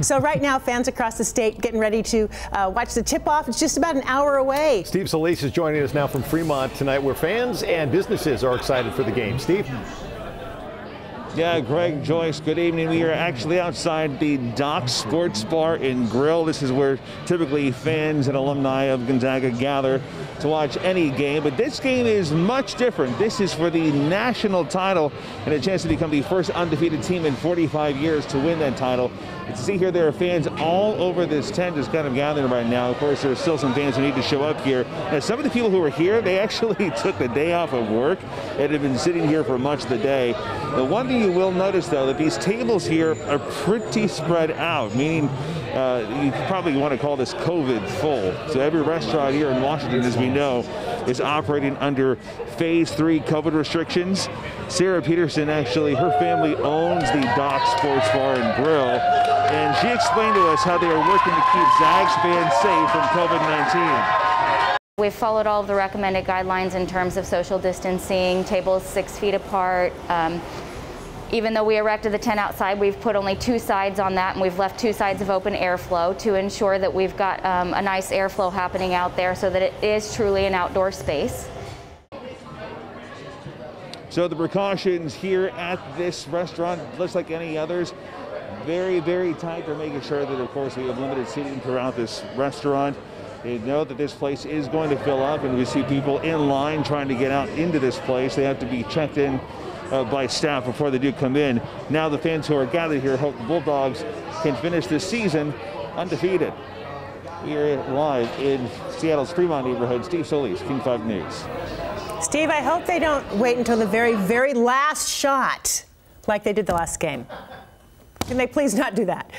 So right now, fans across the state getting ready to uh, watch the tip-off. It's just about an hour away. Steve Solis is joining us now from Fremont tonight, where fans and businesses are excited for the game. Steve? Yeah, Greg Joyce, good evening. We are actually outside the Dock Sports Bar and Grill. This is where typically fans and alumni of Gonzaga gather to watch any game. But this game is much different. This is for the national title and a chance to become the first undefeated team in 45 years to win that title. You see here there are fans all over this tent just kind of gathering right now. Of course, there's still some fans who need to show up here. Now, some of the people who are here, they actually took the day off of work and have been sitting here for much of the day. The one thing you will notice, though, that these tables here are pretty spread out, meaning uh, you probably want to call this COVID full. So every restaurant here in Washington, as we know, is operating under phase three COVID restrictions. Sarah Peterson, actually, her family owns the Dock Sports Bar and Grill, and she explained to us how they are working to keep Zags fans safe from COVID-19. We've followed all of the recommended guidelines in terms of social distancing, tables six feet apart. Um, even though we erected the tent outside, we've put only two sides on that and we've left two sides of open airflow to ensure that we've got um, a nice airflow happening out there so that it is truly an outdoor space. So the precautions here at this restaurant, looks like any others, very, very tight. They're making sure that, of course, we have limited seating throughout this restaurant. They know that this place is going to fill up, and we see people in line trying to get out into this place. They have to be checked in uh, by staff before they do come in. Now the fans who are gathered here hope the Bulldogs can finish this season undefeated. We are live in Seattle's Fremont neighborhood. Steve Solis, King 5 News. Steve, I hope they don't wait until the very, very last shot like they did the last game. Can they please not do that?